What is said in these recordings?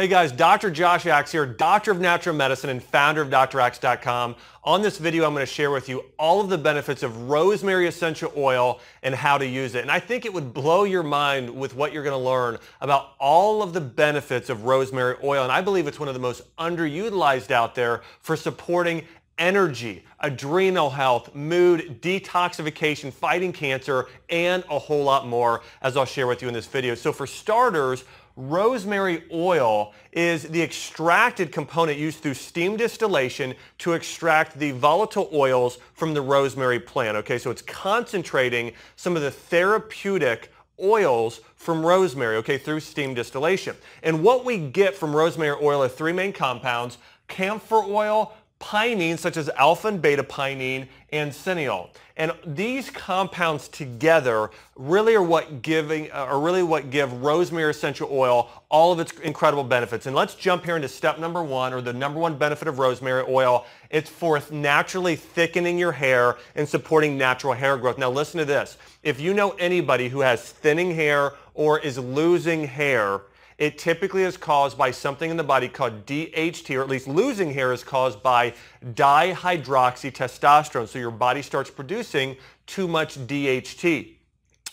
Hey guys, Dr. Josh Axe here, doctor of natural medicine and founder of draxe.com. On this video, I'm going to share with you all of the benefits of rosemary essential oil and how to use it. And I think it would blow your mind with what you're going to learn about all of the benefits of rosemary oil. And I believe it's one of the most underutilized out there for supporting energy, adrenal health, mood, detoxification, fighting cancer, and a whole lot more as I'll share with you in this video. So for starters, rosemary oil is the extracted component used through steam distillation to extract the volatile oils from the rosemary plant. Okay, so it's concentrating some of the therapeutic oils from rosemary, okay, through steam distillation. And what we get from rosemary oil are three main compounds, camphor oil, pinene, such as alpha and beta pinene, and cineol. And these compounds together really are what giving, uh, are really what give rosemary essential oil all of its incredible benefits. And let's jump here into step number one, or the number one benefit of rosemary oil. It's for naturally thickening your hair and supporting natural hair growth. Now listen to this. If you know anybody who has thinning hair or is losing hair, it typically is caused by something in the body called DHT, or at least losing hair is caused by dihydroxytestosterone. So your body starts producing too much DHT.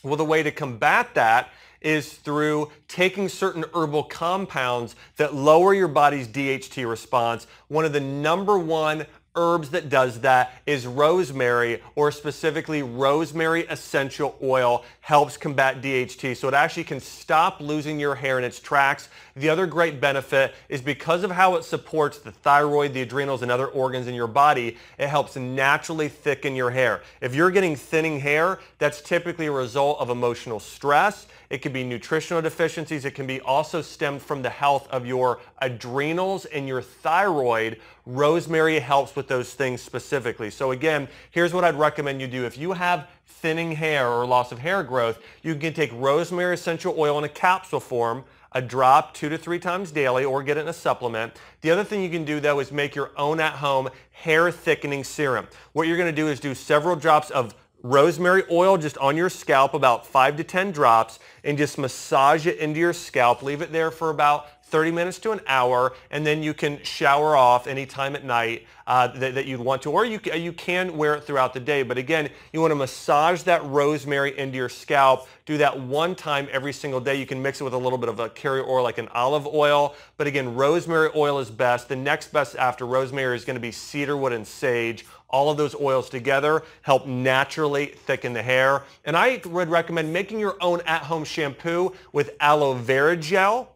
Well, the way to combat that is through taking certain herbal compounds that lower your body's DHT response. One of the number one herbs that does that is rosemary or specifically rosemary essential oil helps combat DHT. So it actually can stop losing your hair in its tracks. The other great benefit is because of how it supports the thyroid, the adrenals, and other organs in your body, it helps naturally thicken your hair. If you're getting thinning hair, that's typically a result of emotional stress. It can be nutritional deficiencies. It can be also stemmed from the health of your adrenals and your thyroid. Rosemary helps with those things specifically. So again, here's what I'd recommend you do. If you have thinning hair or loss of hair growth, you can take rosemary essential oil in a capsule form, a drop two to three times daily or get it in a supplement. The other thing you can do though is make your own at home hair thickening serum. What you're going to do is do several drops of rosemary oil just on your scalp, about five to 10 drops, and just massage it into your scalp. Leave it there for about 30 minutes to an hour, and then you can shower off anytime at night uh, that, that you'd want to, or you, you can wear it throughout the day. But again, you want to massage that rosemary into your scalp. Do that one time every single day. You can mix it with a little bit of a carrier oil like an olive oil. But again, rosemary oil is best. The next best after rosemary is going to be cedarwood and sage. All of those oils together help naturally thicken the hair. And I would recommend making your own at-home shampoo with aloe vera gel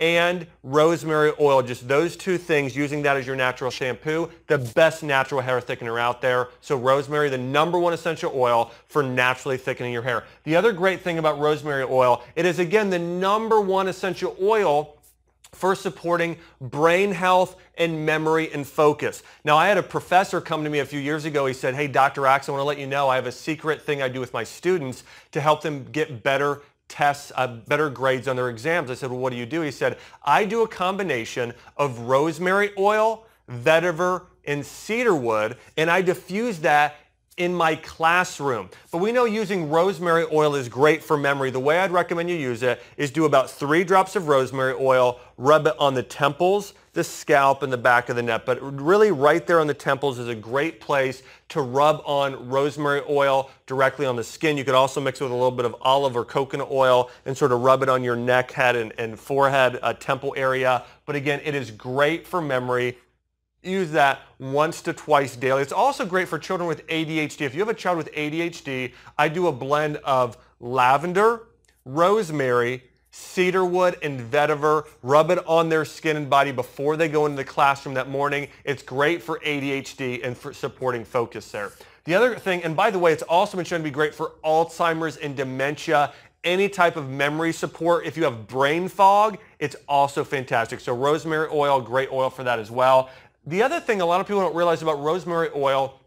and rosemary oil. Just those two things, using that as your natural shampoo, the best natural hair thickener out there. So rosemary, the number one essential oil for naturally thickening your hair. The other great thing about rosemary oil, it is again the number one essential oil for supporting brain health and memory and focus. Now, I had a professor come to me a few years ago. He said, hey, Dr. Axe, I want to let you know I have a secret thing I do with my students to help them get better tests, uh, better grades on their exams. I said, well, what do you do? He said, I do a combination of rosemary oil, vetiver, and cedarwood, and I diffuse that in my classroom. But we know using rosemary oil is great for memory. The way I'd recommend you use it is do about three drops of rosemary oil, rub it on the temples, the scalp, and the back of the neck. But really right there on the temples is a great place to rub on rosemary oil directly on the skin. You could also mix it with a little bit of olive or coconut oil and sort of rub it on your neck, head, and, and forehead, uh, temple area. But again, it is great for memory use that once to twice daily. It's also great for children with ADHD. If you have a child with ADHD, I do a blend of lavender, rosemary, cedarwood, and vetiver. Rub it on their skin and body before they go into the classroom that morning. It's great for ADHD and for supporting focus there. The other thing, and by the way, it's also been shown to be great for Alzheimer's and dementia any type of memory support. If you have brain fog, it's also fantastic. So rosemary oil, great oil for that as well. The other thing a lot of people don't realize about rosemary oil,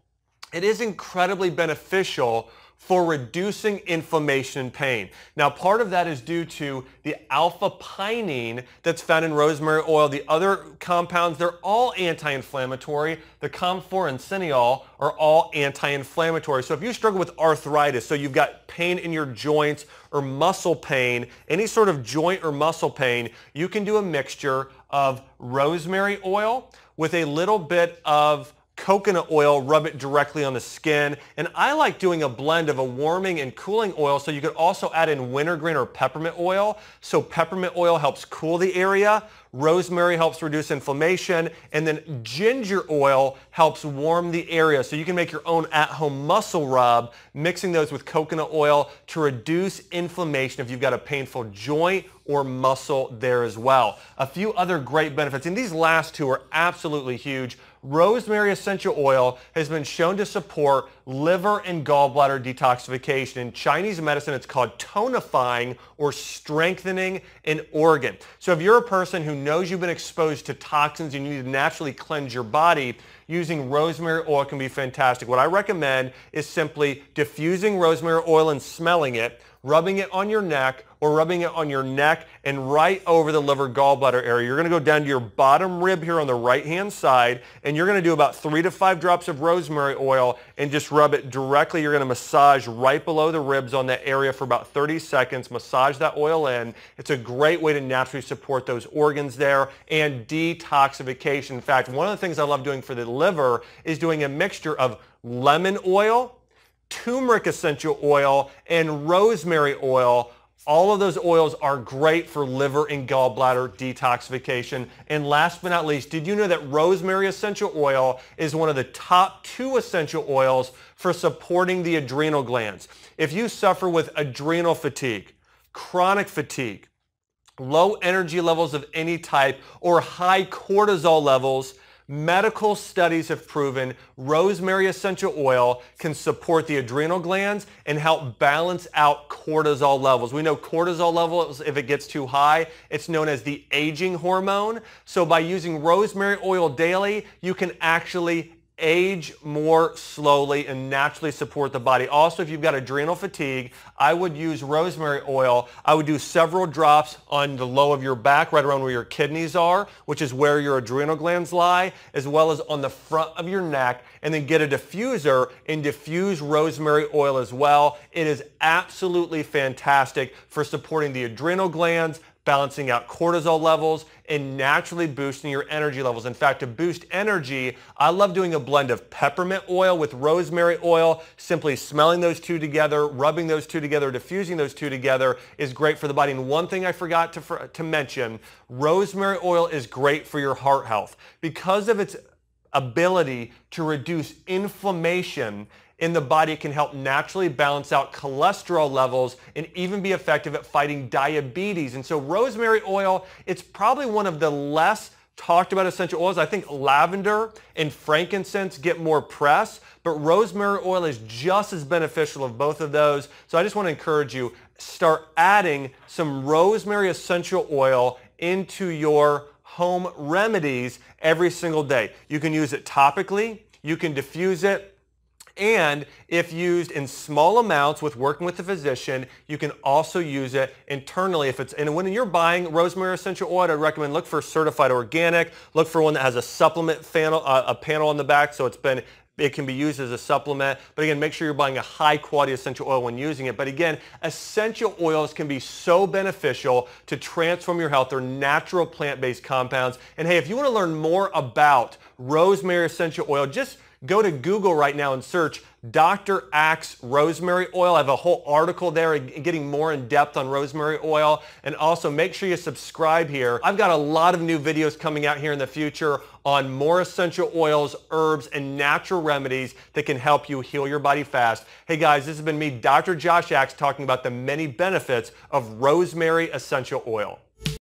it is incredibly beneficial for reducing inflammation and pain. Now, part of that is due to the alpha pinene that's found in rosemary oil. The other compounds, they're all anti-inflammatory. The camphor and cineol are all anti-inflammatory. So if you struggle with arthritis, so you've got pain in your joints or muscle pain, any sort of joint or muscle pain, you can do a mixture of rosemary oil with a little bit of coconut oil, rub it directly on the skin. And I like doing a blend of a warming and cooling oil so you could also add in wintergreen or peppermint oil. So peppermint oil helps cool the area, rosemary helps reduce inflammation, and then ginger oil helps warm the area. So you can make your own at-home muscle rub, mixing those with coconut oil to reduce inflammation if you've got a painful joint or muscle there as well. A few other great benefits, and these last two are absolutely huge. Rosemary essential oil has been shown to support liver and gallbladder detoxification. In Chinese medicine, it's called tonifying or strengthening an organ. So if you're a person who knows you've been exposed to toxins and you need to naturally cleanse your body, using rosemary oil can be fantastic. What I recommend is simply diffusing rosemary oil and smelling it, rubbing it on your neck or rubbing it on your neck and right over the liver gallbladder area. You're going to go down to your bottom rib here on the right hand side and you're going to do about three to five drops of rosemary oil and just rub it directly. You're going to massage right below the ribs on that area for about 30 seconds. Massage that oil in. It's a great way to naturally support those organs there and detoxification. In fact, one of the things I love doing for the liver is doing a mixture of lemon oil, turmeric essential oil, and rosemary oil. All of those oils are great for liver and gallbladder detoxification. And last but not least, did you know that rosemary essential oil is one of the top two essential oils for supporting the adrenal glands? If you suffer with adrenal fatigue, chronic fatigue, low energy levels of any type, or high cortisol levels, Medical studies have proven rosemary essential oil can support the adrenal glands and help balance out cortisol levels. We know cortisol levels, if it gets too high, it's known as the aging hormone. So by using rosemary oil daily, you can actually age more slowly and naturally support the body. Also, if you've got adrenal fatigue, I would use rosemary oil. I would do several drops on the low of your back, right around where your kidneys are, which is where your adrenal glands lie, as well as on the front of your neck, and then get a diffuser and diffuse rosemary oil as well. It is absolutely fantastic for supporting the adrenal glands, balancing out cortisol levels, and naturally boosting your energy levels. In fact, to boost energy, I love doing a blend of peppermint oil with rosemary oil. Simply smelling those two together, rubbing those two together, diffusing those two together is great for the body. And one thing I forgot to, for, to mention, rosemary oil is great for your heart health. Because of its ability to reduce inflammation in the body can help naturally balance out cholesterol levels and even be effective at fighting diabetes. And so rosemary oil, it's probably one of the less talked about essential oils. I think lavender and frankincense get more press, but rosemary oil is just as beneficial of both of those. So I just want to encourage you, start adding some rosemary essential oil into your home remedies every single day. You can use it topically, you can diffuse it, and if used in small amounts with working with a physician, you can also use it internally. If it's and when you're buying rosemary essential oil, I recommend look for certified organic. Look for one that has a supplement panel, uh, a panel on the back, so it's been it can be used as a supplement. But again, make sure you're buying a high quality essential oil when using it. But again, essential oils can be so beneficial to transform your health. They're natural plant-based compounds. And hey, if you want to learn more about rosemary essential oil, just Go to Google right now and search Dr. Axe rosemary oil. I have a whole article there uh, getting more in depth on rosemary oil. And also make sure you subscribe here. I've got a lot of new videos coming out here in the future on more essential oils, herbs, and natural remedies that can help you heal your body fast. Hey guys, this has been me, Dr. Josh Axe, talking about the many benefits of rosemary essential oil.